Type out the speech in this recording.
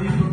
Doing?